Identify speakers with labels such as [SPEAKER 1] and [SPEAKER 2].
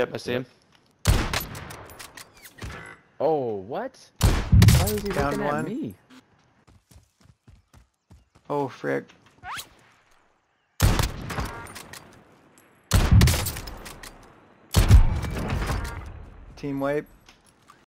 [SPEAKER 1] Yep, I see him.
[SPEAKER 2] Oh, what? Why is he
[SPEAKER 3] Down
[SPEAKER 2] looking
[SPEAKER 3] one.
[SPEAKER 2] at me?
[SPEAKER 3] Oh, frick. Team wipe.